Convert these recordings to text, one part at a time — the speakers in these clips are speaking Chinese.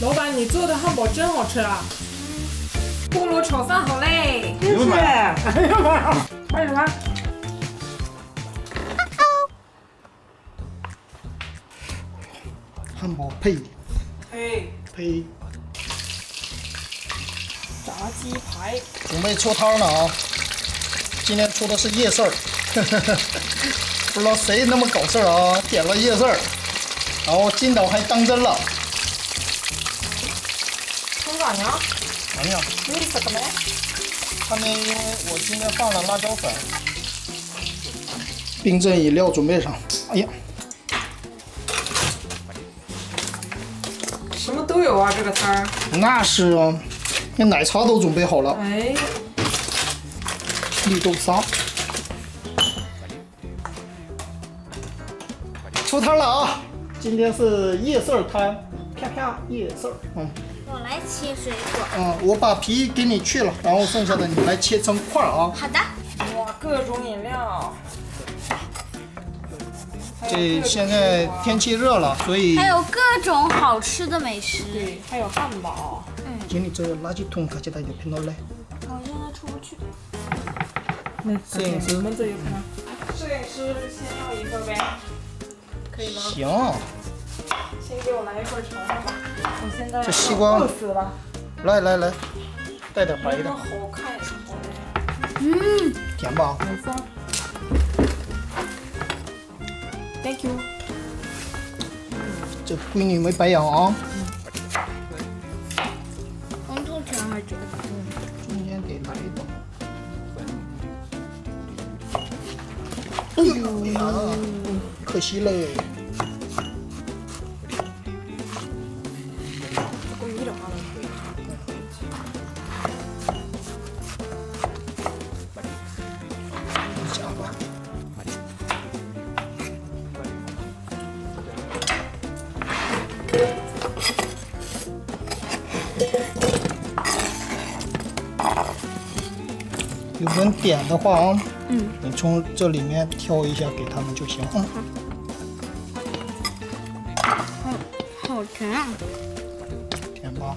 老板，你做的汉堡真好吃啊！菠萝炒饭好嘞！谢谢。哎呀妈呀！还有什么！汉堡配配，配，炸鸡排，准备出汤了啊！今天出的是夜市儿，不知道谁那么搞事儿啊，点了夜市儿，哦，今早还当真了。出娘呢？娘娘，你是什么？他们，我今天放了辣椒粉，冰镇饮料准备上。哎呀，什么都有啊，这个摊。那是啊，奶茶都准备好了。哎，绿豆沙，出摊了啊。今天是夜市儿摊，啪啪夜市儿。嗯我来切水果。嗯，我把皮给你去了，然后剩下的你来切成块儿啊。好的，哇，各种饮料。还有各这种现在水果天气热了，所以还有各种好吃的美食。对，还有汉堡。经理这个垃圾桶가져다이제핀올래 我现在出不去。那摄影师我们这有看。摄影师先要一份呗， 可以吗？行，先给我来一份尝尝吧。我现在这西瓜饿死了。来来来，带点白的能不能，好看？嗯，甜吧？没错。Thank you。这闺女没白养啊。红豆甜还觉得中间得来一刀。哎呦呀，可惜嘞。人点的话啊，嗯，你从这里面挑一下给他们就行。嗯，好甜啊！甜吧。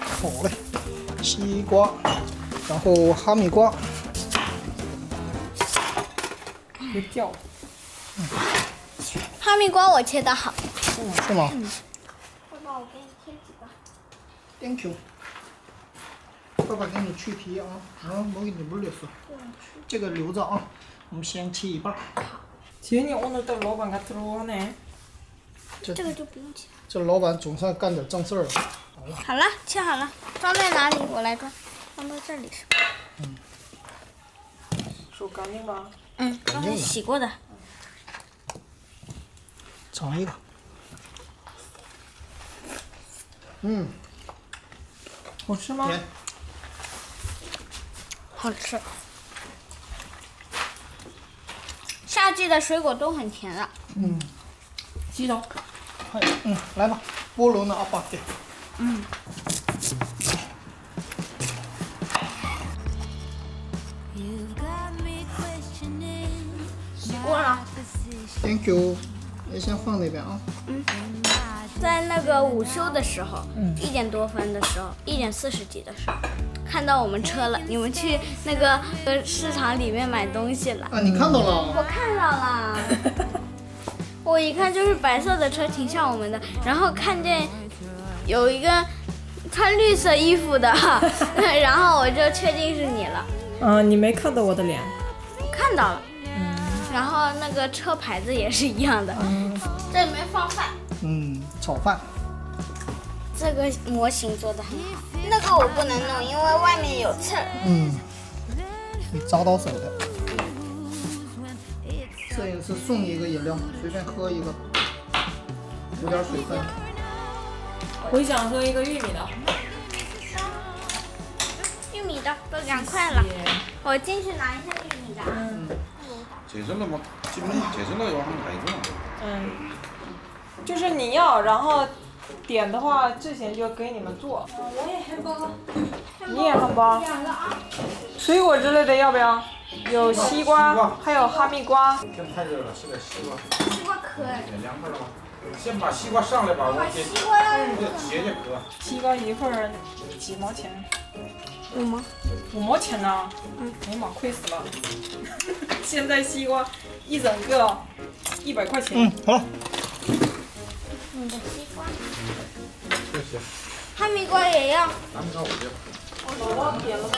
好嘞，西瓜，然后哈密瓜，别掉。哈密瓜我切的好。是吗爸爸，我给你切几个。？Thank you。爸爸给你去皮啊，啊，我给你물렸어。这个留着啊，我们先切一半。 지은이 오늘따라 로반 같으로 하네. 这这个就不用切。这老板总算干点正事儿了。好了，切好了，装在哪里？我来装，放到这里是吧？手干净吧？嗯，刚才洗过的。尝一个。嗯，好吃吗？甜。 好吃。夏季的水果都很甜的。嗯，洗手。快，嗯，来吧，菠萝呢？阿爸给。嗯。洗过了。Thank you。你先放那边啊。嗯在那个午休的时候，嗯一点多分的时候，一点四十几的时候，看到我们车了，你们去那个呃市场里面买东西了。啊，你看到了？我看到了，我一看就是白色的车，挺像我们的，然后看见有一个穿绿色衣服的，然后我就确定是你了，嗯，你没看到我的脸。看到了。然后那个车牌子也是一样的，这里面放饭。嗯，炒饭。这个模型做的好，那个我不能弄，因为外面有刺儿。嗯，扎到手的。摄影师送你一个饮料，随便喝一个，补点水分。我想喝一个玉米的，玉米的都凉快了，我进去拿一下玉米的。嗯，解冻了吗？解冻了，要不拿一个。嗯，就是你要，然后。点的话，之前就给你们做。我也汉堡。你也汉堡。两个啊。水果之类的要不要？有西瓜，还有哈密瓜。天太热了，吃点西瓜。西瓜可以。凉快了吗？先把西瓜上来吧，我给，我给结壳。西瓜一份几毛钱？五毛。五毛钱呢？嗯。哎呀妈，亏死了。现在西瓜一整个一百块钱。嗯，好了。嗯。哈密瓜也要。咱们看我这。姥姥点了吗？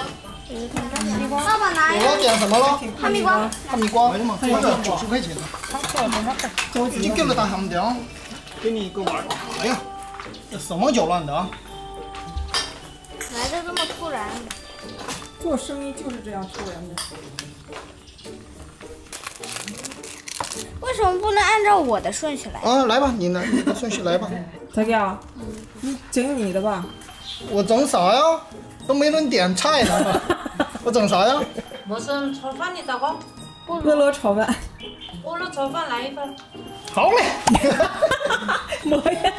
爸爸拿我要呀。点什么了？哈密瓜，哈密瓜，哎呀妈，这个九十块钱呢。他错了，等他看。着急了。你给了他 ham 的啊，给你一个碗。哎呀，这什么搅乱的啊？来的这么突然。做生意就是这样突然的。为什么不能按照我的顺序来？啊，来吧，你来，你的顺序来吧。大哥，你整你的吧。我整啥呀？都没人点菜呢，我整啥呀？我是炒饭你咋个？菠萝炒饭。菠萝炒饭来一份。好嘞。妈呀！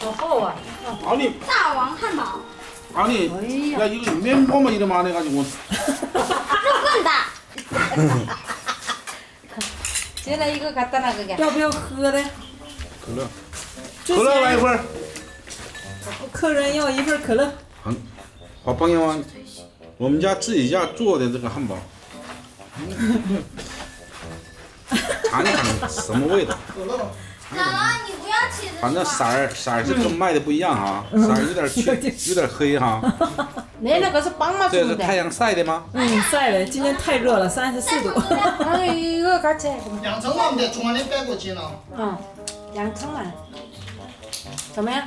好厚啊！好你。大王汉堡。好你。哎呀，一个面包没的嘛那个我。肉更大。接来一个干大那个的。要不要喝的？可乐。可乐来一份。客人要一份可乐。好好朋友啊我们家自己家做的这个汉堡。尝一尝什么味道？可乐你不要吃反正色儿色儿是跟卖的不一样啊色儿有点儿有点黑哈。你那个是帮忙晒的。太阳晒的吗？嗯晒的今天太热了三十四度。还有个刚才两层外面的窗帘带过去了嗯两层外怎么样？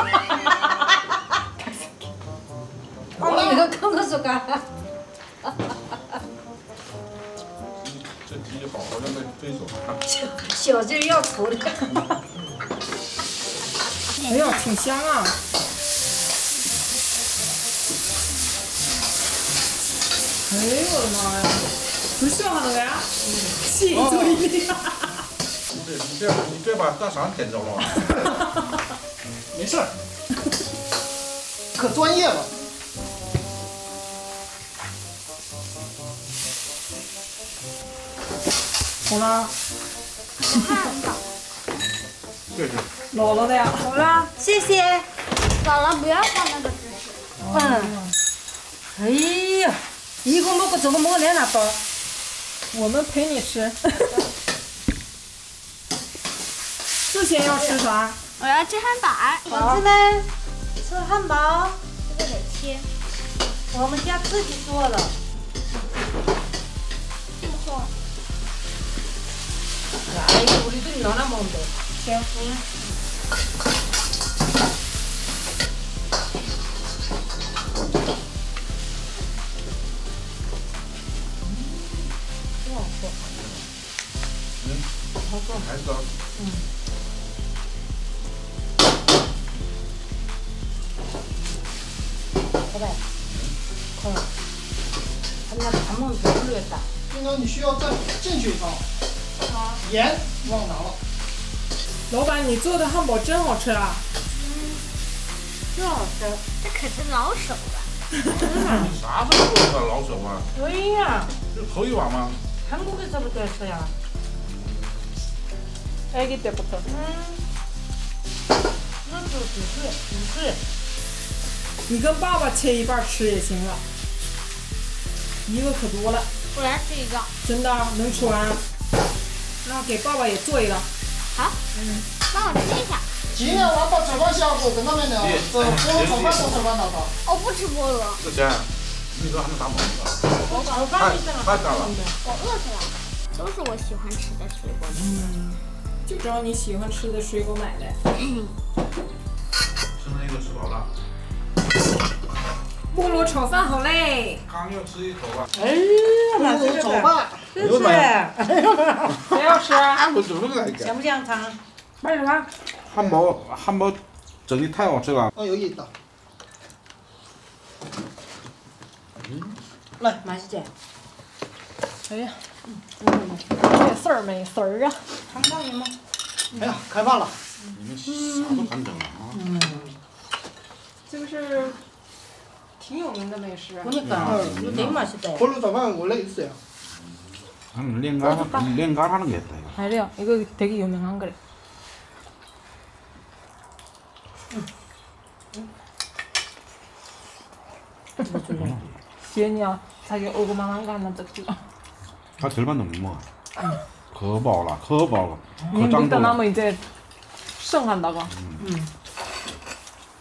哈哈哈哈哈这鸡好好的那追走。小鸡儿要愁的干嘛哎呀挺香啊。哎呦我的妈呀不笑了呗气对呀。你你别你别把大肠点着了。没事儿。可专业了。好啦。谢谢。姥姥的呀。姥姥，谢谢。姥姥不要放那个芝士。嗯。哎呀，一个蘑菇怎么蘑菇两大包？我们陪你吃。之前要吃啥？我要吃汉堡。好。子呢？吃汉堡。这个得切。我们家自己做了。 야, 이거 우리 둘이 너나 먹으면 돼. 맛있어. 그래. 그, 그냥 밥 먹으면 배부르겠다. 应该你需要再进去一趟。 盐忘拿了。老板，你做的汉堡真好吃啊！嗯，真好吃，这可是老手了。你啥时候做的老手啊？对呀、啊。头一碗吗？韩国的这么多吃呀？哎，给点不错。嗯。那就不是，不是。你跟爸爸切一半吃也行啊，一个可多了。我来吃一个。真的能吃完？给爸爸也做一个。好，嗯，帮我切一下。今天我把吃饭下锅，跟他们聊。这不用炒饭，不炒饭，老婆。我不吃菠萝。志坚，你说还能打毛子？我饱饭去了。太干了。我饿死了。都是我喜欢吃的水果。嗯，就找你喜欢吃的水果买的。嗯。剩那个吃饱了。菠萝炒饭好嘞。刚要吃一口吧。哎呀，菠萝炒饭，是不是？谁要吃、啊？我准备来一个。香不香肠？卖什么？汉堡，汉堡，整的太好吃了。哦，有意思。嗯。来，马西姐。哎呀，嗯，事儿没事儿啊。尝尝你们？哎呀，开饭了。你们啥都敢整啊！嗯，这个是挺有名的美食啊。 보니까 이거 되게 맛있다. 볼로 자만 원래 있어요. 나는 랭갈 랭갈 하는 게 있다 이거. 아니요, 이거 되게 유명한 거래. 이거 줄래? 지은이야, 자기 오그만한 거 하나 더 찍어. 다 절반도 못 먹어. 그거 먹어라, 그거 먹어. 그 니 먹다 정도로. 남으면 이제剩한다고.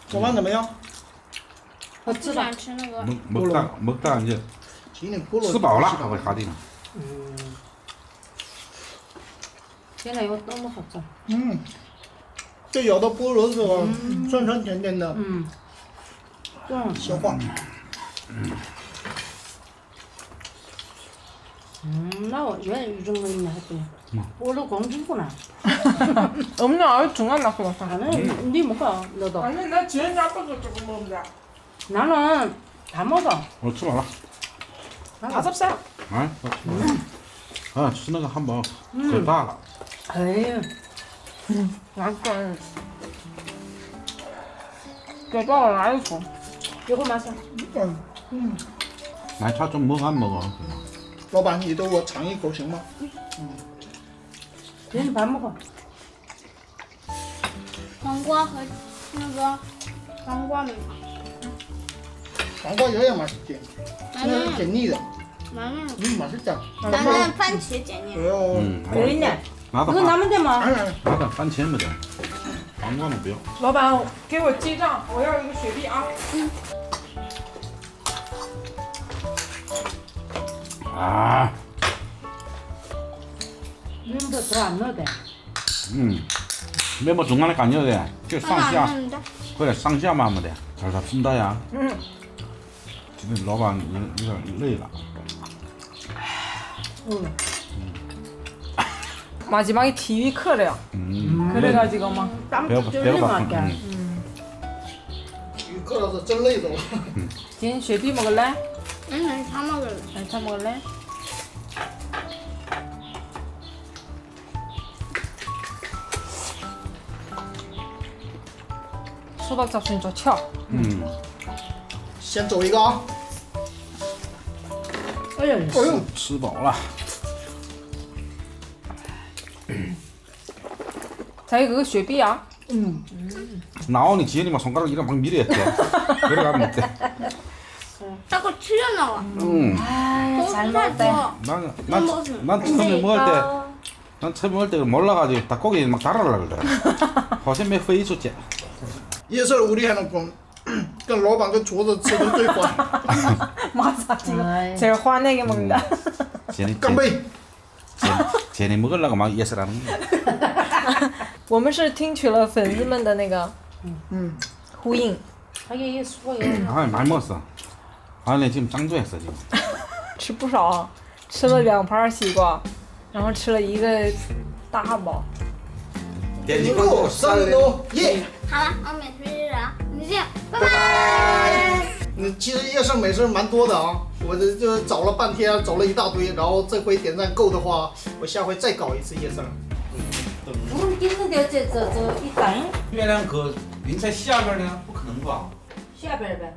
做饭怎么样？ 我最喜吃那个，没没蛋没蛋，就吃，吃饱了，会的。嗯。现在有多么好，嗯。这咬到菠萝是候，酸酸甜甜的，嗯，嗯，消化。嗯。嗯，那我原来有这种味，你还多，菠萝光吃不了。我们那会儿了那辣，反正你没喝，那都。反正那企业家不都吃菠萝不辣。 나는 다 먹어. 어, 출발라. 다섯 살? 아, 아, 쓰는 거 한번 그 다. 에이, 약간 개밥을 안 했어. 이거 마셔. 嗯， 나차 좀 먹어 안 먹어. 老板，你都我尝一口行吗？ 얘는 밥 먹어. 黄瓜和那个黄瓜没好， 黄瓜有点맛있지， 나는 那是解腻的。 나는 嗯，맛있다。 나는番茄碱腻。 요 음. 왜 있네? 나도 이거 반, 남은 데만. 아니 아니， 나도 반찬 먹어. 방과는 뼈. 老板，给我记账，我要一个雪碧啊！ 아, 이름도 더안 넣어도 돼. 음. 메모 중간에 가녀야 돼. 그 很好 상下, 吃的。 그래 상下만 하면 돼. 잘 잡순다 야. 嗯， 지금老板 이거 이거 累了. 응. 마지막에 TV课了요 음. 그래가지고 막 땀 배고파 쫄리면 배고파. 할게. 음. 体育课老师真累着了。 지은雪碧 먹을래? 응, 다 먹을래. 날차 먹을래? 수박 잡순 좋죠? 음. 先走一个啊！ 어여, 哎呦，吃饱了. 자기 그거 雪碧啊? 나오니 지연이만 손가락 이랑 막 밀어야 돼. 그래가면 못 돼. 자꾸 튀어나와. 음. 잘 먹었다. 난, 난, 난 처음에 먹을 때, 난 처음에 먹을 때 몰라가지고 닭고기 막 달아라 그래. 호세没飞出去.夜市우리 해놓고 跟老板跟桌子吃的最欢。马扎金，才花那个猛的。干杯！前前天没个那个嘛，也是那个。我们是听取了粉丝们的那个，嗯，呼应。他爷爷说的。好像蛮没事，好像那张嘴似的。吃不少，吃了两盘西瓜，然后吃了一个大汉堡。点击关注，三连多！好了，我免费了。再见，拜拜。那，其实夜市美食蛮多的啊，我这就找了半天，找了一大堆。然后这回点赞够的话，我下回再搞一次夜市。我们今天了解这这一张月亮哥云彩下边呢？不可能吧，下边呗。